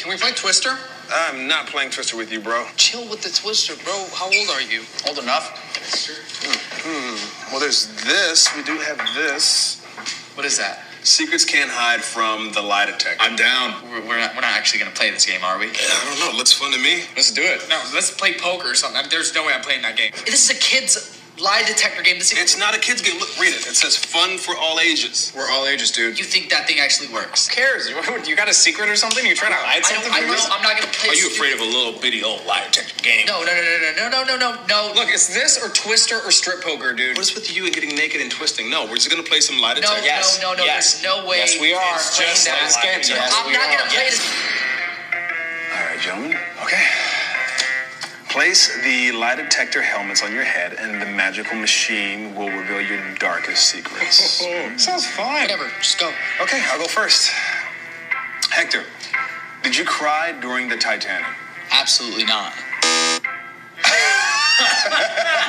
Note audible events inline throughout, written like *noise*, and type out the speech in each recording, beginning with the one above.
can we play Twister? I'm not playing Twister with you, bro. Chill with the Twister, bro. How old are you? Old enough? Mhm. Well, there's this. We do have this. What is that? Secrets can't hide from the lie detector. I'm down. We're, we're not. We're not actually gonna play this game, are we? I don't know. It looks fun to me. Let's do it. No, let's play poker or something. I mean, there's no way I'm playing that game. This is a kid's lie detector game. This is, It's not a kid's game. Look, read it. It says fun for all ages. We're all ages, dude. you think that thing actually works? Who cares? You, *laughs* you got a secret or something? You're trying to hide something I from know. us? I'm not gonna play. Are you afraid of a little bitty old lie detector game? No, no, no, no, no, no, no, no, no. Look, it's this or Twister or strip poker, dude. What is with you and getting naked and twisting? No, we're just gonna play some lie No, detector. Yes. no, no, no. Yes. There's no way. Yes, we are. it's Just playing like that. games. Yes, I'm we not are. gonna play Yes. this. All right, gentlemen. Okay. Place the lie detector helmets on your head, and the magical machine will reveal your darkest secrets. *laughs* Mm-hmm. Sounds fun. Whatever. Just go. okay, I'll go first. Hector, did you cry during the Titanic? Absolutely not. *laughs*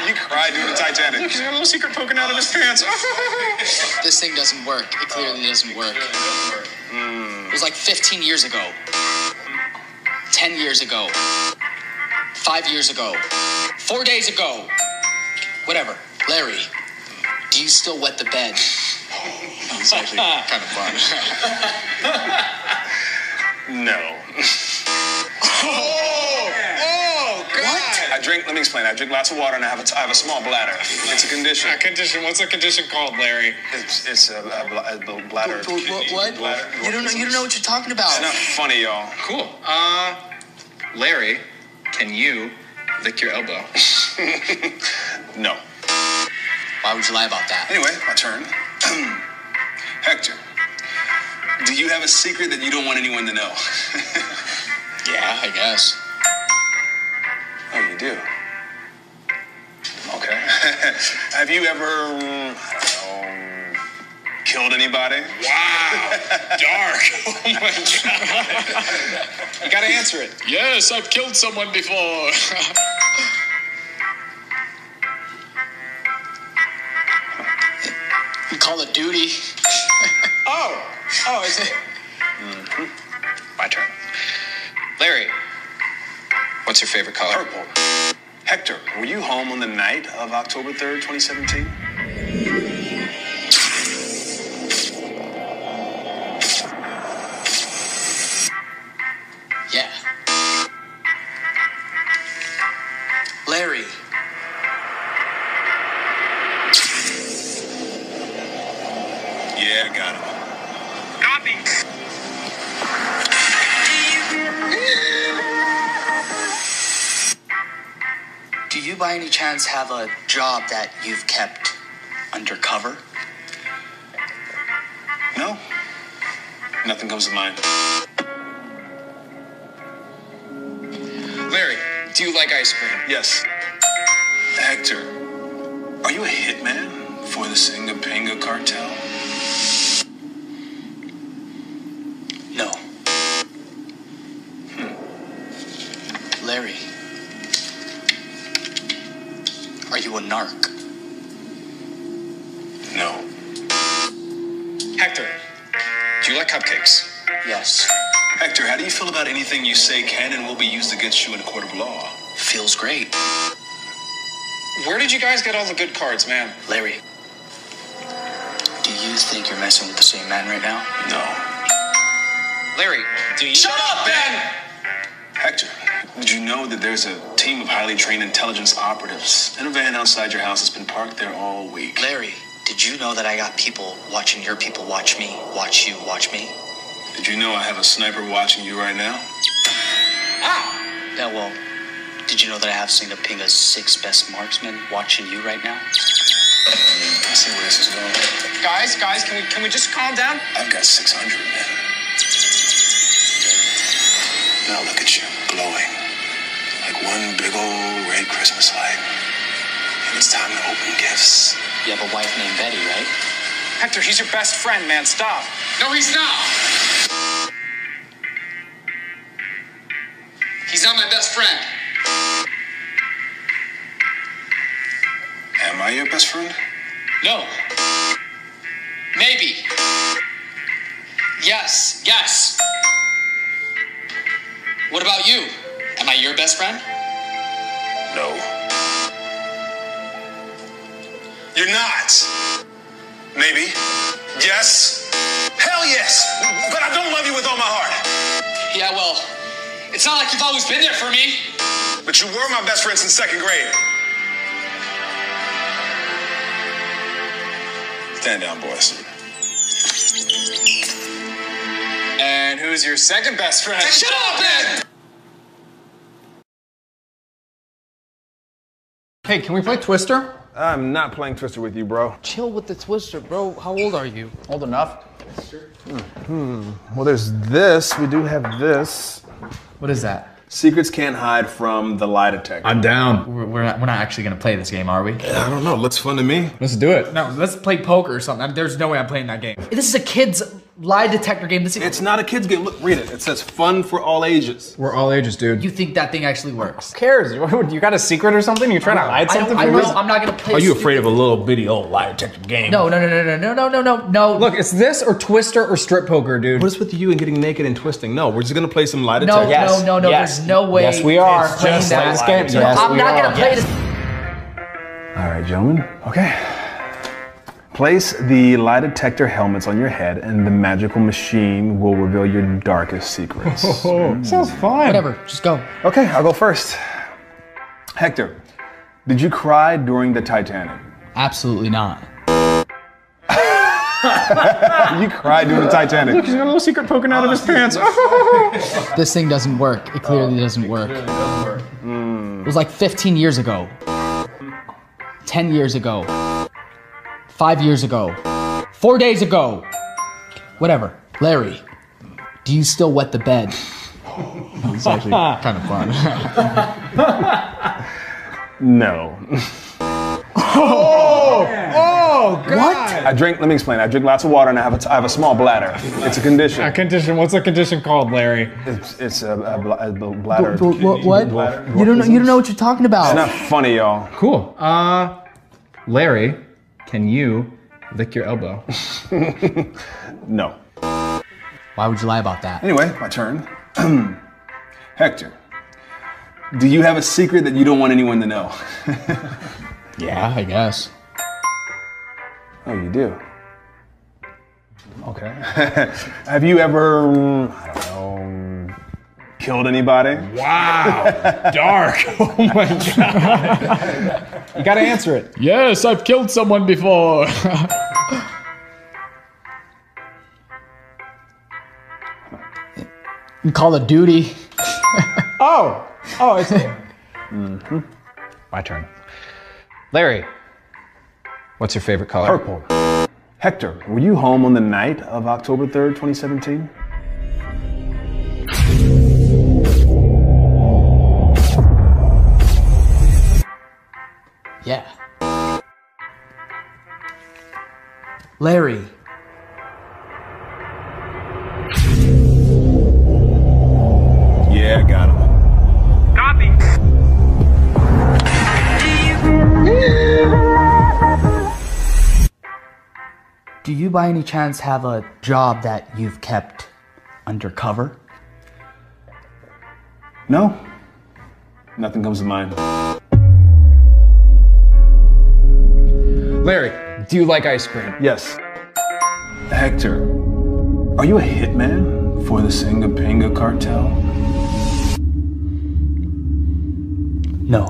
You cried during the Titanic. He's got a little secret poking out of his pants. *laughs* This thing doesn't work. It clearly doesn't work. It was like 15 years ago. 10 years ago. Five years ago. Four days ago. Whatever. Larry, do you still wet the bed? It's actually kind of fun. *laughs* No. Oh, God. I drink. Let me explain. I drink lots of water, and I have a, t- I have a small bladder. It's a condition. A condition. What's the condition called, Larry? It's, it's a, a, bla- a bl- bladder. What? what, what? Bladder. You don't know. You don't know what you're talking about. It's not funny, y'all. Cool. Uh, Larry, can you lick your elbow? *laughs* No. Why would you lie about that? Anyway, my turn. *clears throat* Hector, do you have a secret that you don't want anyone to know? *laughs* Yeah, I guess. oh, you do. Okay. *laughs* have you ever, mm, killed anybody? Wow. *laughs* Dark. Oh my God. You gotta answer it. Yes, I've killed someone before. Call of Duty. *laughs* oh. Oh, is it? Mm-hmm. My turn. Larry, what's your favorite color? Purple. Hector, were you home on the night of October 3rd, 2017? Have a job that you've kept undercover? No? Nothing comes to mind. Larry, do you like ice cream? Yes. Hector, are you a hitman for the Singapinga cartel? Say can and will be used against you in a court of law? Feels great. Where did you guys get all the good cards, man? Larry. Do you think you're messing with the same man right now? No. Larry, do you? Shut up, Ben! Hector, did you know that there's a team of highly trained intelligence operatives in a van outside your house that's been parked there all week? Larry, did you know that I got people watching your people watch me, watch you, watch me? Did you know I have a sniper watching you right now? Yeah, well, did you know that I have Singapinga's six best marksmen watching you right now? I see where this is going. Guys, guys, can we can we just calm down? I've got 600 men. Now look at you, glowing. Like one big old red Christmas light. And it's time to open gifts. You have a wife named Betty, right? Hector, he's your best friend, man. Stop. No, he's not. Best friend. Am I your best friend? No. Maybe. Yes, yes. What about you? Am I your best friend? No. You're not. Maybe. Yes. Hell yes. But I don't love you with all my heart. Yeah, well, it's not like you've always been there for me. But you were my best friend since second grade. Stand down, boys. And who's your second best friend? Shut up, Ben! Hey, can we play Twister? I'm not playing Twister with you, bro. Chill with the Twister, bro. How old are you? Old enough. Hmm. Well, there's this. We do have this. What is that? Secrets can't hide from the lie detector. I'm down. We're, we're, not, we're not actually gonna play this game, are we? I don't know. Looks fun to me. Let's do it. No, let's play poker or something. There's no way I'm playing that game. This is a kid's lie detector game. This It's not a kid's game. Look, read it. It says fun for all ages. We're all ages, dude. you think that thing actually works? Who cares? *laughs* You got a secret or something? You're trying to hide I something don't, I from will, us? I'm not gonna play. Are you afraid of a little bitty old lie detector game? No, no, no, no, no, no, no, no, no, no. Look, it's this or Twister or strip poker, dude. What is with you and getting naked and twisting? No, we're just gonna play some lie detector. no. Yes, no, no, no. yes. There's no way. Yes, we are. it's playing Just that. like this game. Yes, I'm we not are. gonna play this. All right, gentlemen. Okay. Place the lie detector helmets on your head, and the magical machine will reveal your darkest secrets. *laughs* Oh, hmm. sounds fun. Whatever. Just go. okay, I'll go first. Hector, did you cry during the Titanic? Absolutely not. *laughs* You cried during the Titanic. Look, he's got a little secret poking out of his oh, pants. *laughs* This thing doesn't work. It clearly doesn't work. It hmm. was like 15 years ago. 10 years ago. 5 years ago. 4 days ago. Whatever. Larry, do you still wet the bed? *laughs* It's actually kind of fun. *laughs* No. oh, Oh, God. What? I drink. Let me explain. I drink lots of water, and I have a, t- I have a small bladder. It's a condition. A condition. What's the condition called, Larry? It's, it's a, a, bla- a bladder. What? what? You don't know, you don't know what you're talking about. It's not funny, y'all. Cool. Uh, Larry, can you lick your elbow? *laughs* No. Why would you lie about that? Anyway, my turn. *clears throat* Hector, do you have a secret that you don't want anyone to know? *laughs* Yeah, I guess. Oh, you do. Okay. *laughs* have you ever, killed anybody? Wow. *laughs* Dark. Oh my God. you gotta answer it. Yes, I've killed someone before. *laughs* Call of Duty. *laughs* Oh. Oh, it's. Mm-hmm. My turn. Larry, what's your favorite color? Purple. Hector, were you home on the night of October 3rd, 2017? Yeah. Larry. Yeah, got him. Do you by any chance have a job that you've kept undercover? No? Nothing comes to mind. Larry, do you like ice cream? Yes. Hector, are you a hitman for the Singapinga cartel? No.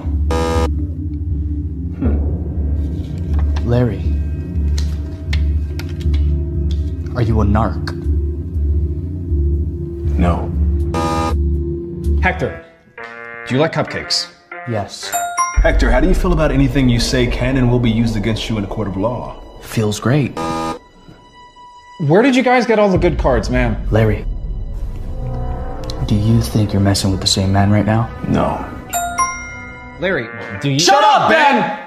Hmm. Larry. Are you a narc? No. Hector, do you like cupcakes? Yes. Hector, how do you feel about anything you say can and will be used against you in a court of law? Feels great. Where did you guys get all the good cards, man? Larry. Do you think you're messing with the same man right now? No. Larry, do you. Shut up, Ben!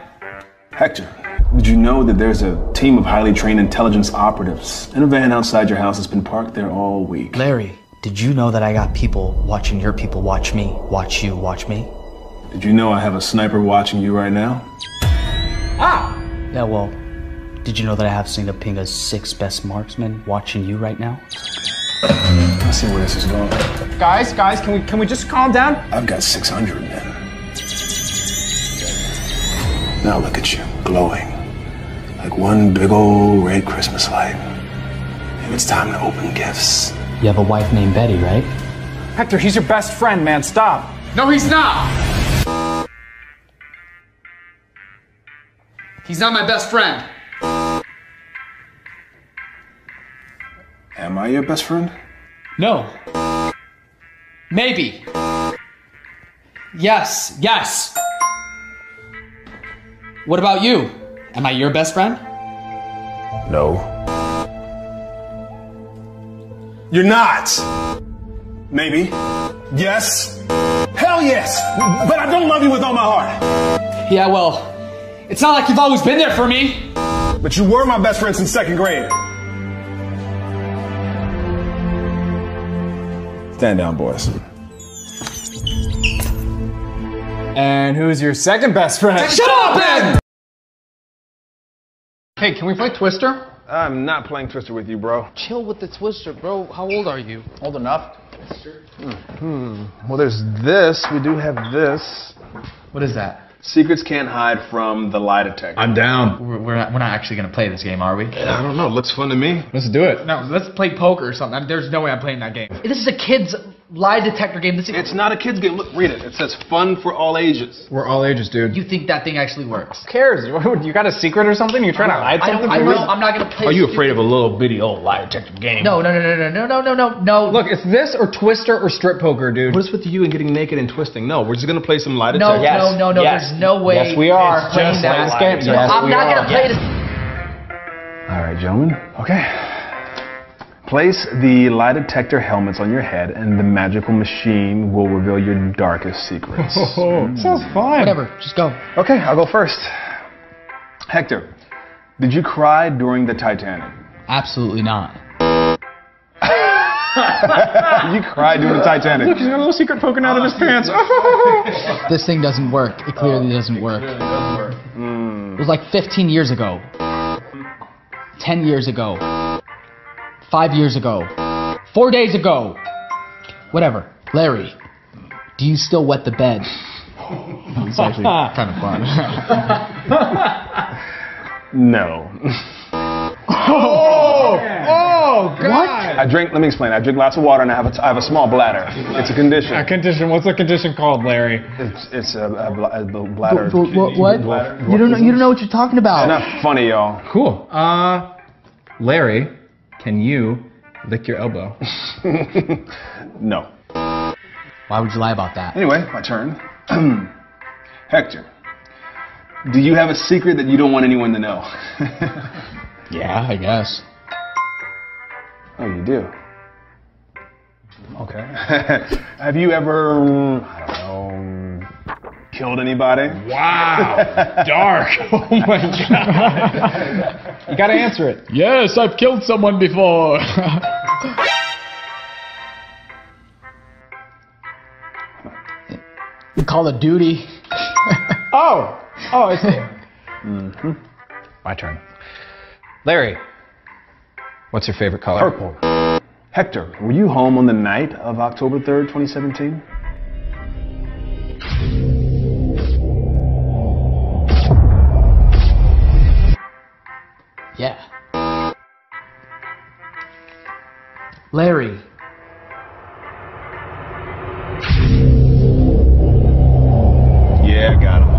Hector, did you know that there's a team of highly trained intelligence operatives in a van outside your house that's been parked there all week? Larry, did you know that I got people watching your people watch me, watch you, watch me? Did you know I have a sniper watching you right now? Ah! Yeah, well, did you know that I have Singapinga's six best marksmen watching you right now? Let's see where this is going. Guys, guys, can we can we just calm down? I've got 600 men. Now look at you, glowing. Like one big old red Christmas light. And it's time to open gifts. You have a wife named Betty, right? Hector, he's your best friend, man. Stop. No, he's not. He's not my best friend. Am I your best friend? No. Maybe. Yes, yes. What about you? Am I your best friend? No. You're not. Maybe. Yes. Hell yes. But I don't love you with all my heart. Yeah, well, it's not like you've always been there for me. But you were my best friend since second grade. Stand down, boys. And who's your second best friend? Shut up, Ben! Hey, can we play Twister? I'm not playing Twister with you, bro. Chill with the Twister, bro. How old are you? Old enough. Hmm. Well, there's this. We do have this. What is that? Secrets can't hide from the lie detector. I'm down. We're, we're, not, we're not actually gonna play this game, are we? I don't know. Looks fun to me. Let's do it. No, let's play poker or something. There's no way I'm playing that game. This is a kid's lie detector game. This is, It's not a kid's game. Look, read it. It says fun for all ages. We're all ages, dude. you think that thing actually works? Who cares? *laughs* You got a secret or something? You're trying to hide I something don't. I from will, us? I'm not gonna play. Are you afraid of a little bitty old lie detector game? No, no, no, no, no, no, no, no, no, no. Look, it's this or Twister or strip poker, dude. What is with you and getting naked and twisting? No, we're just gonna play some lie No, detector. no, no, no. Yes. There's no way. Yes, we are. it's playing Just that. like this game. Yes, I'm we not are. gonna play this. All right, gentlemen. Okay. Place the lie detector helmets on your head, and the magical machine will reveal your darkest secrets. *laughs* Oh, hmm. sounds fun. Whatever, just go. okay, I'll go first. Hector, did you cry during the Titanic? Absolutely not. *laughs* you cried during the Titanic. Look, He's got a little secret poking out of his pants. *laughs* This thing doesn't work. It clearly doesn't work. It hmm. was like 15 years ago. 10 years ago. 5 years ago. 4 days ago. Whatever. Larry, do you still wet the bed? It's actually *laughs* kind of fun. No. oh, *laughs* Oh, God. What? I drink. Let me explain. I drink lots of water, and I have a, I have a small bladder. It's a condition. A condition. What's the condition called, Larry? It's it's a, a, bla- a bladder. What? what? Bladder. You don't know. You don't know what you're talking about. It's Not funny, y'all. Cool. Uh, Larry, can you lick your elbow? *laughs* No. Why would you lie about that? Anyway, my turn. *clears throat* Hector, do you have a secret that you don't want anyone to know? *laughs* Yeah, I guess. oh, you do. Okay. *laughs* have you ever, um, I don't know, killed anybody? Wow. *laughs* Dark. Oh my God. you gotta answer it. yes, I've killed someone before. *laughs* Call of Duty. *laughs* Oh. Oh, I see. Mm-hmm. My turn. Larry, what's your favorite color? Purple. Hector, were you home on the night of October 3rd, 2017? Larry. Yeah, got him.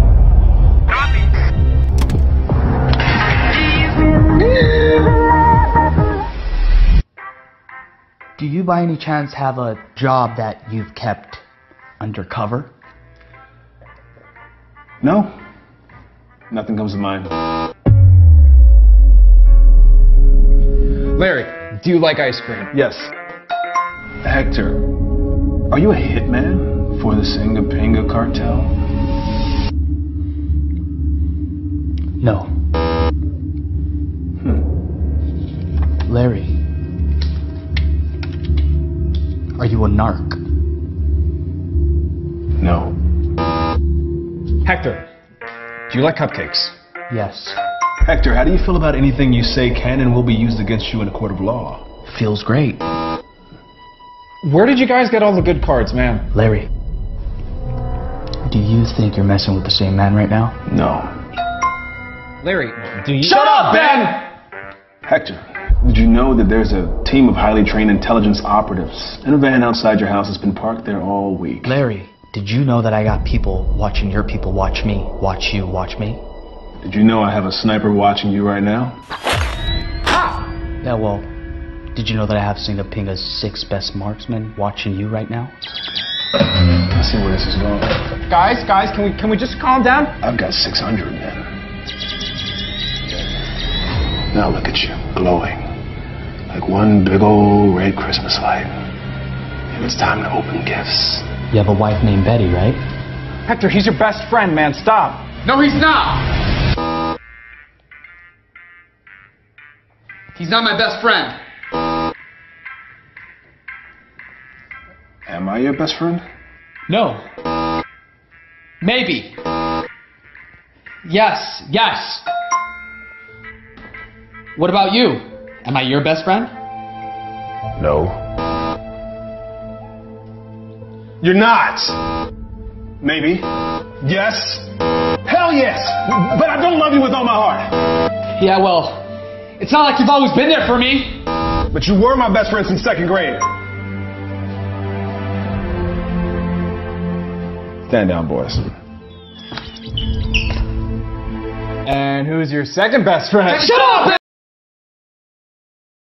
Do you by any chance have a job that you've kept undercover? No? Nothing comes to mind. Larry, do you like ice cream? Yes. Hector, are you a hitman for the Singapinga cartel? No. Hmm. Larry. Are you a narc? No. Hector, do you like cupcakes? Yes. Hector, how do you feel about anything you say can and will be used against you in a court of law? Feels great. Where did you guys get all the good cards, man? Larry, do you think you're messing with the same man right now? No. Larry, do you. Shut up, Ben! Hector, did you know that there's a team of highly trained intelligence operatives in a van outside your house that's been parked there all week? Larry, did you know that I got people watching your people watch me, watch you, watch me? Did you know I have a sniper watching you right now? Yeah, well, did you know that I have Singapinga's six best marksmen watching you right now? Let's see where this is going. Guys, guys, can we can we just calm down? I've got 600 men. Now look at you, glowing. Like one big old red Christmas light. And it's time to open gifts. You have a wife named Betty, right? Hector, he's your best friend, man. Stop. No, he's not. He's not my best friend. Am I your best friend? No. Maybe. Yes, yes. What about you? Am I your best friend? No. You're not. Maybe. Yes. Hell yes. But I don't love you with all my heart. Yeah, well, it's not like you've always been there for me. But you were my best friend since second grade. Stand down, boys. And who's your second best friend? Shut up!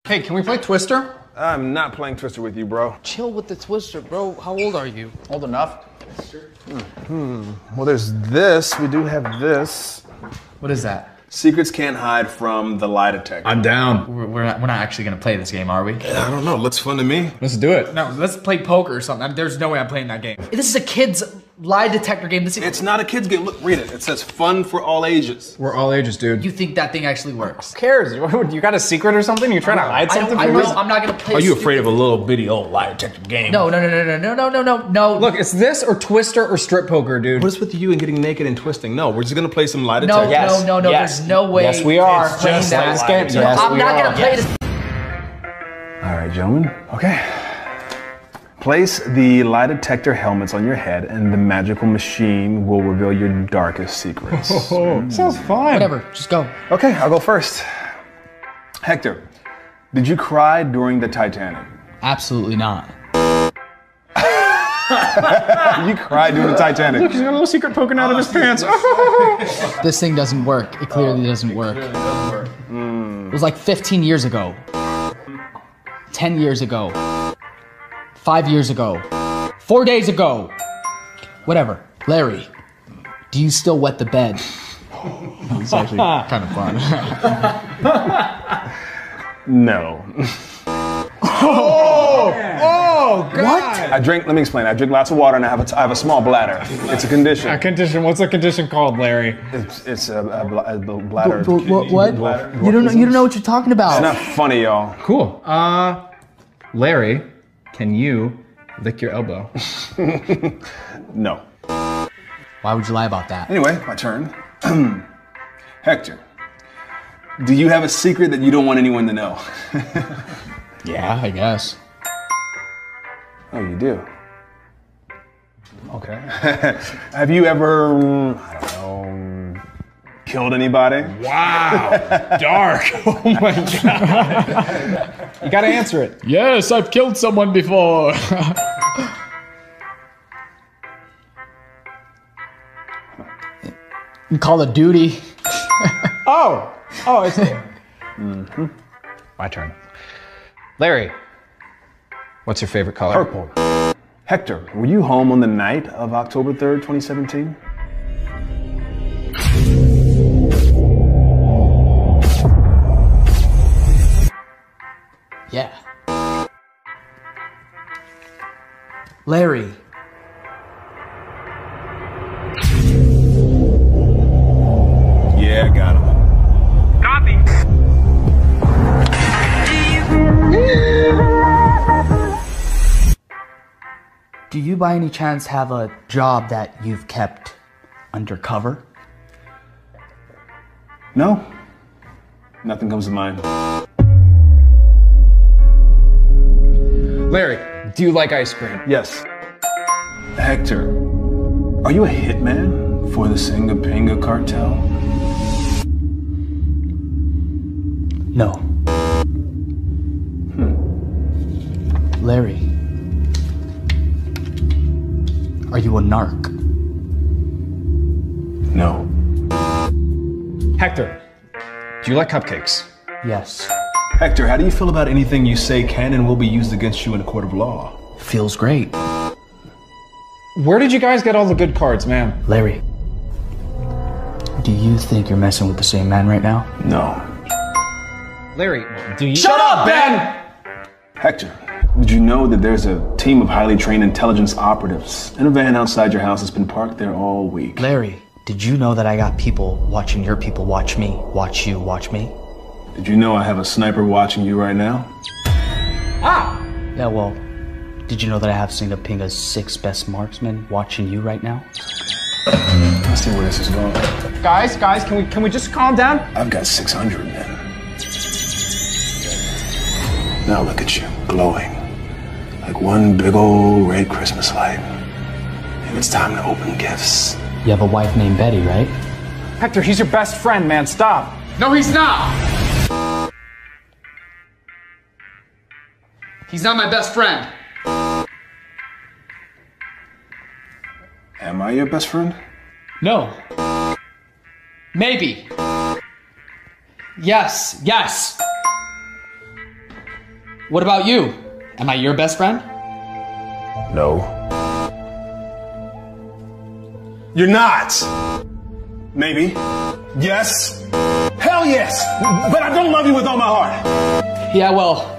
Hey, can we play Twister? I'm not playing Twister with you, bro. Chill with the Twister, bro. How old are you? Old enough? Hmm. Well, there's this. We do have this. What is that? Secrets can't hide from the lie detector. I'm down. We're, we're, not, we're not actually gonna play this game, are we? I don't know. Looks fun to me. Let's do it. No, let's play poker or something. I- There's no way I'm playing that game. This is a kid's lie detector game. This It's not a kid's game. Look, read it. It says fun for all ages. We're all ages, dude. you think that thing actually works? Who cares? You got a secret or something? You're trying to hide I something don't. I from will, us? I'm not gonna play. Are you stupid- afraid of a little bitty old lie detector game? No, no, no, no, no, no, no, no, no, no. Look, it's this or Twister or strip poker, dude. What is with you and getting naked and twisting? No, we're just gonna play some lie detector. No. Yes. no, no, no. Yes. There's no way. Yes, we are. it's playing Just that. like this game. Yes, I'm we not are. gonna play this. All right, gentlemen. Okay. Place the lie detector helmets on your head, and the magical machine will reveal your darkest secrets. Oh, *laughs* Sounds hmm. fun. Whatever. Just go. okay, I'll go first. Hector, did you cry during the Titanic? Absolutely not. *laughs* You cried during the Titanic. Look, He's got a little secret poking out of his pants. Oh, *laughs* this thing doesn't work. It clearly doesn't work. It was like 15 years ago. 10 years ago. 5 years ago. 4 days ago. Whatever. Larry, do you still wet the bed? *laughs* It's actually kind of fun. *laughs* No. Oh! Oh, God! What? I drink. Let me explain. I drink lots of water, and I have a, t- I have a small bladder. It's a condition. a condition. What's the condition called, Larry? It's, it's a, a, bla- a bladder. What? what? You don't know. You don't know what you're talking about. It's not funny, y'all. Cool. Uh, Larry, can you lick your elbow? *laughs* No. Why would you lie about that? Anyway, my turn. *clears throat* Hector, do you have a secret that you don't want anyone to know? *laughs* yeah, I guess. Oh, you do. Okay. *laughs* have you ever, mm, I don't know, killed anybody? Wow. Dark. Oh my god. You gotta answer it. *laughs* Yes, I've killed someone before. *laughs* Call of Duty. *laughs* Oh, oh, it's mm-hmm. my turn. Larry, what's your favorite color? Purple. Hector, were you home on the night of October 3rd, 2017? Larry, Yeah, got him. Copy. do you by any chance have a job that you've kept undercover? No? Nothing comes to mind. Larry, Do you like ice cream? Yes. Hector, are you a hitman for the Singapinga cartel? No. Hmm. Larry. Are you a narc? No. Hector, do you like cupcakes? Yes. Hector, how do you feel about anything you say can and will be used against you in a court of law? Feels great. Where did you guys get all the good cards, man? Larry. Do you think you're messing with the same man right now? No. Larry, do you. Shut up, Ben! Hector, did you know that there's a team of highly trained intelligence operatives in a van outside your house that's been parked there all week? Larry, did you know that I got people watching your people watch me, watch you, watch me? Did you know I have a sniper watching you right now? Ah! Yeah, well, did you know that I have Singapinga's six best marksmen watching you right now? I see where this is going. Guys, guys, can we can we just calm down? I've got 600 men. Now look at you, glowing like one big old red Christmas light. And it's time to open gifts. You have a wife named Betty, right? Hector, he's your best friend, man. Stop. No, he's not. He's not my best friend. Am I your best friend? No. Maybe. Yes, yes. What about you? Am I your best friend? No. You're not. Maybe. Yes. Hell yes. But I don't love you with all my heart. Yeah, well,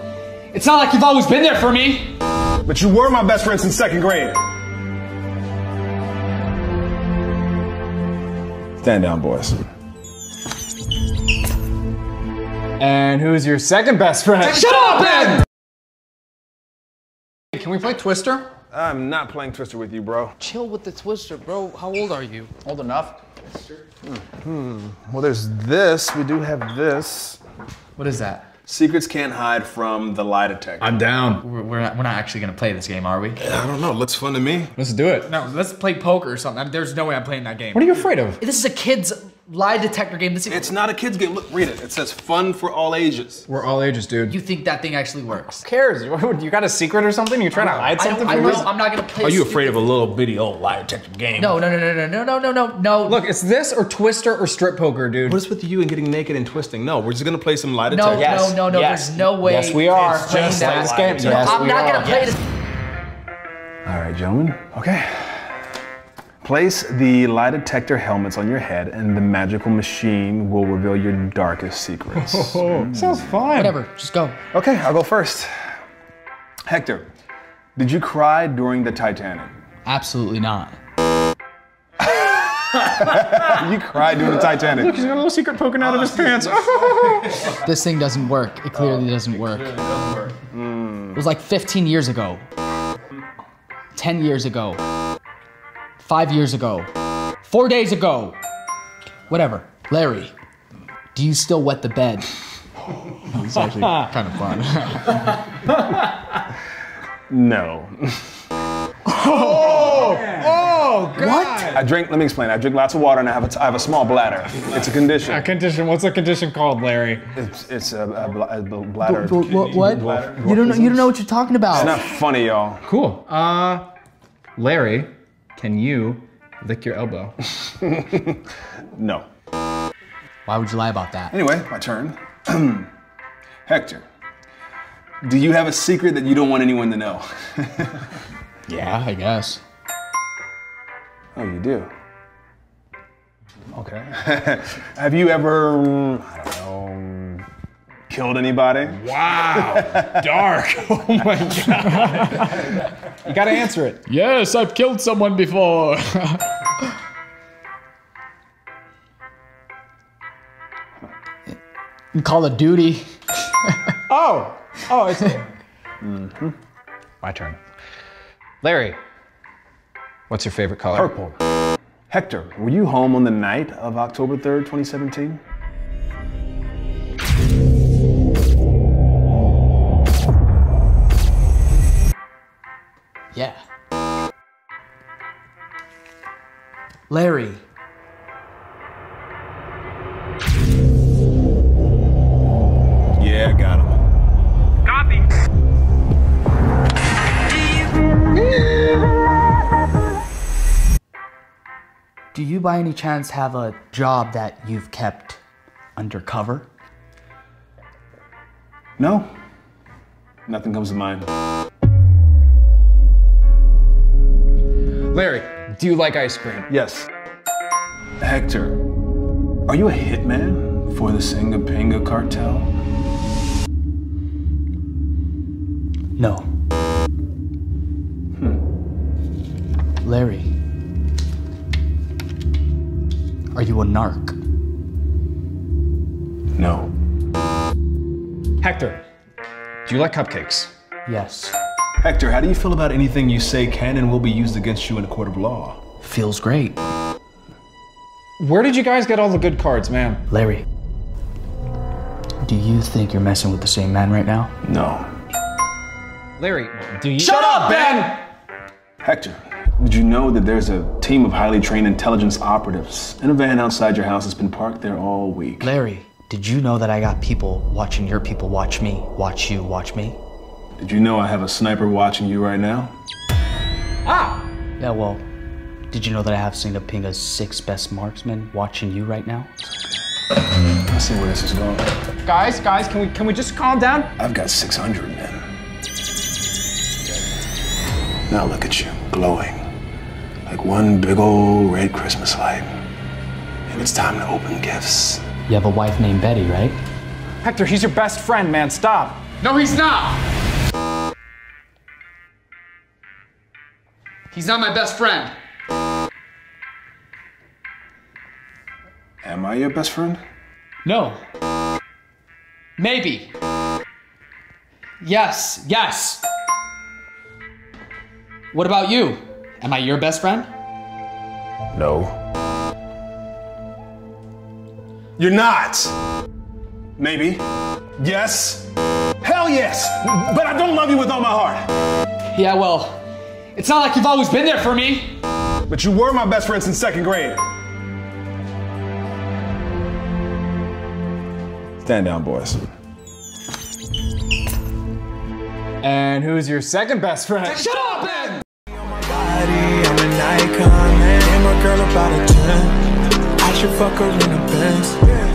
it's not like you've always been there for me. But you were my best friend since second grade. Stand down, boys. And who's your second best friend? Shut up, Ben! Can we play Twister? I'm not playing Twister with you, bro. Chill with the twister, bro. How old are you? Old enough. Hmm. Well, there's this. We do have this. What is that? Secrets can't hide from the lie detector. I'm down. We're, we're, not, we're not actually gonna play this game, are we? I don't know. Looks fun to me. Let's do it. No, let's play poker or something. I mean, there's no way I'm playing that game. What are you afraid of? This is a kid's lie detector game. This It's not a kid's game. Look, read it. It says fun for all ages. We're all ages, dude. you think that thing actually works? Who cares? You *laughs* got a secret or something? You're trying to hide something I from us? I'm not gonna play. Are you afraid of a little bitty old lie detector game? No, no, no, no, no, no, no, no, no, no. Look, it's this or Twister or strip poker, dude. What is with you and getting naked and twisting? No, we're just gonna play some lie No, detector. Yes, no, no, no. yes. There's no way. Yes, we are. it's playing Just that. like this game. No, Yes, I'm we not are. gonna play this. All right, gentlemen. Okay. Place the lie detector helmets on your head, and the magical machine will reveal your darkest secrets. Oh, *laughs* Sounds hmm. fun. Whatever. Just go. okay, I'll go first. Hector, did you cry during the Titanic? Absolutely not. *laughs* You cried during the Titanic. Look, he's got a little secret poking out of his pants. *laughs* This thing doesn't work. It oh, clearly doesn't work. It was like 15 years ago. 10 years ago. Five years ago. Four days ago. Whatever. Larry, do you still wet the bed? *laughs* It's actually kind of fun. *laughs* No. oh, Oh, God. What? I drink, let me explain. I drink lots of water and I have a, t- I have a small bladder. It's a condition. A condition. What's the condition called, Larry? It's, it's a, a, bla- a bl- bladder. What? what? You don't know. You don't know what you're talking about. It's not funny, y'all. Cool. Uh, Larry, can you lick your elbow? *laughs* No. Why would you lie about that? Anyway, my turn. *clears throat* Hector, do you have a secret that you don't want anyone to know? *laughs* yeah, I guess. Oh, you do? Okay. *laughs* have you ever, mm, I don't know, killed anybody? Wow. *laughs* Dark. *laughs* Oh my god. You gotta answer it. Yes, I've killed someone before. *laughs* In Call of Duty. Oh, oh, it's mm-hmm. my turn. Larry, what's your favorite color? Purple. Hector, were you home on the night of October 3rd, 2017? Larry. Yeah, got him. Copy. Do you by any chance have a job that you've kept undercover? No. Nothing comes to mind. Larry, do you like ice cream? Yes. Hector, are you a hitman for the Singapinga cartel? No. Hmm. Larry. Are you a narc? No. Hector, do you like cupcakes? Yes. Hector, how do you feel about anything you say can and will be used against you in a court of law? Feels great. Where did you guys get all the good cards, man? Larry. Do you think you're messing with the same man right now? No. Larry, do you? Shut up, Ben! Hector, did you know that there's a team of highly trained intelligence operatives in a van outside your house that's been parked there all week? Larry, did you know that I got people watching your people watch me, watch you, watch me? Did you know I have a sniper watching you right now? Ah! Yeah, well, did you know that I have Singapinga's six best marksmen watching you right now? I see where this is going. Guys, guys, can we can we just calm down? I've got 600 men. Now look at you, glowing like one big old red Christmas light. And it's time to open gifts. You have a wife named Betty, right? Hector, he's your best friend, man. Stop. No, he's not. He's not my best friend. Am I your best friend? No. Maybe. Yes, yes. What about you? Am I your best friend? No. You're not. Maybe. Yes. Hell yes. But I don't love you with all my heart. Yeah, well, it's not like you've always been there for me. But you were my best friend since second grade. Stand down, boys. And who's your second best friend? Shut up, Ben! I'm an icon, man. My girl about a 10. I should fuck her in a Benz.